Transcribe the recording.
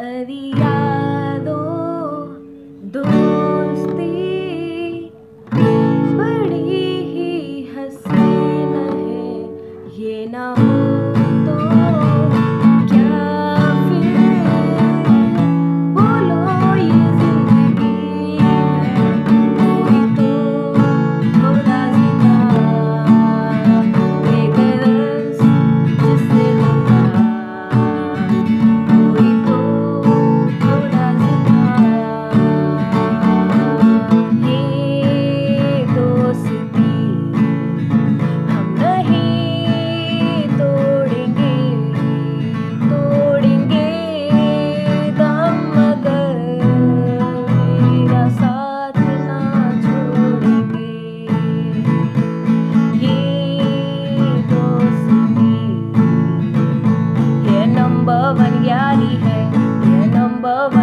of adiós. Number one यारी है ये नंबर वन